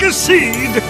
like a seed.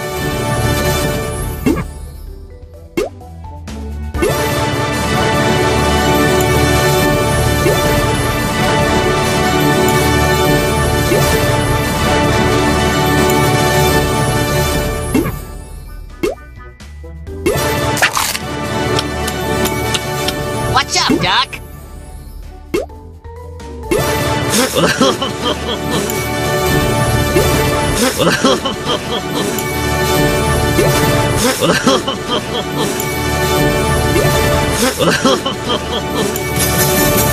呵呵呵呵呵，呵呵呵呵呵。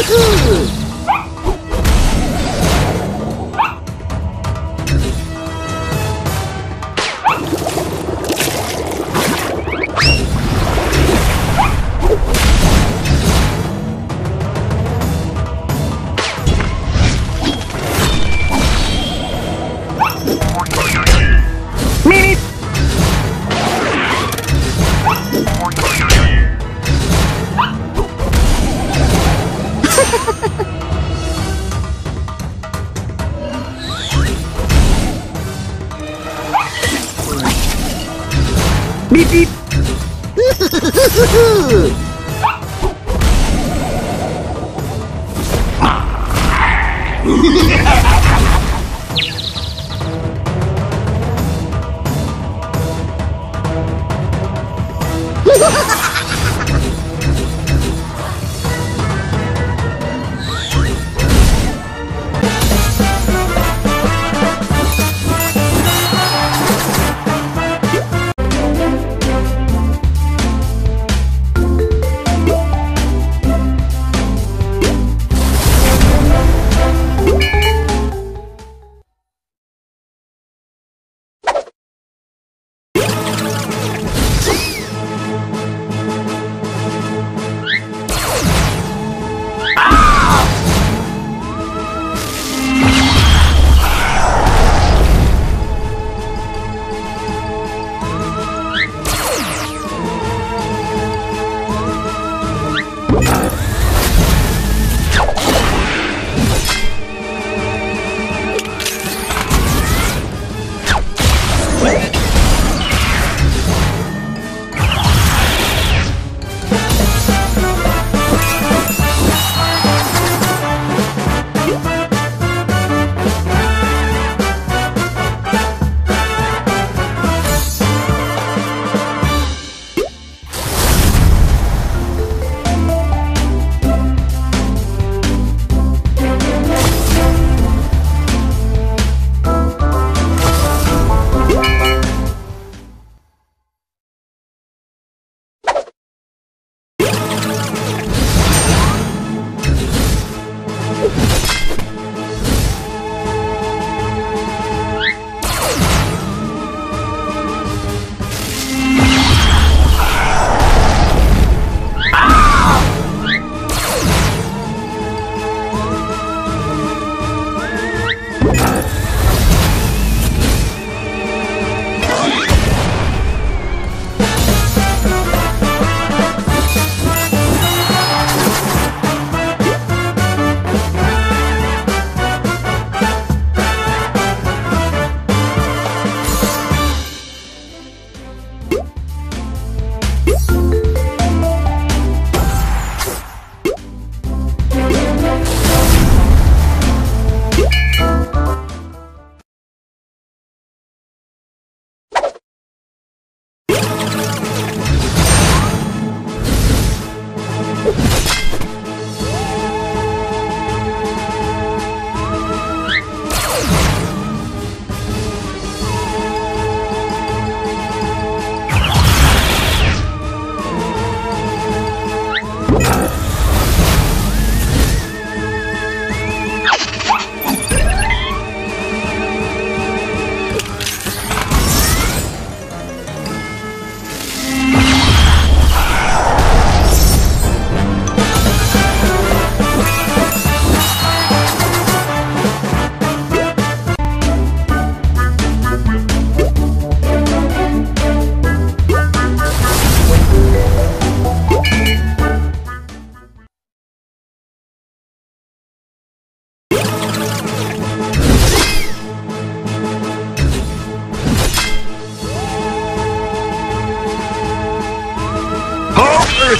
Meep!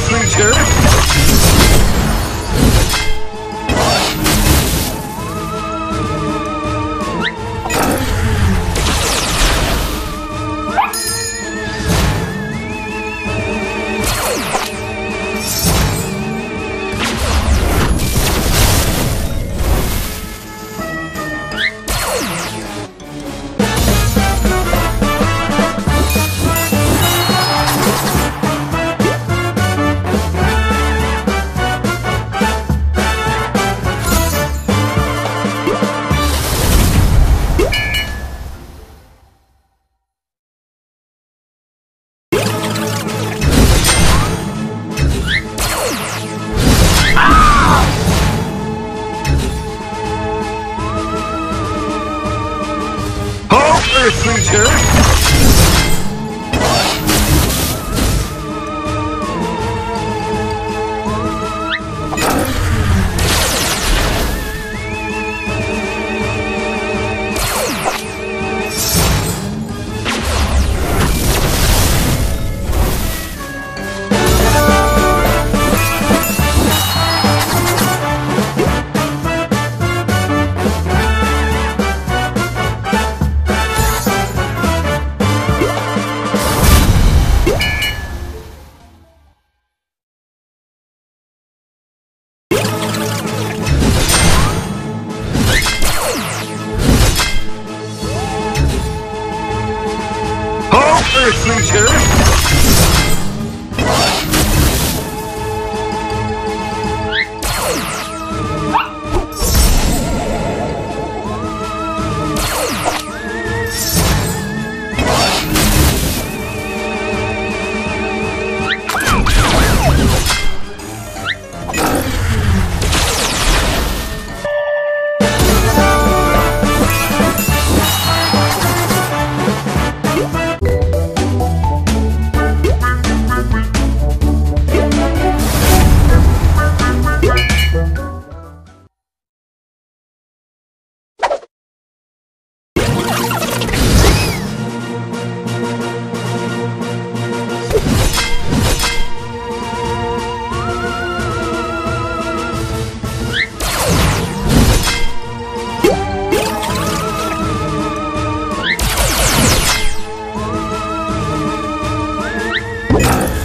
creature. Creature! Ah!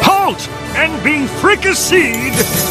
Halt! And be fricasseed!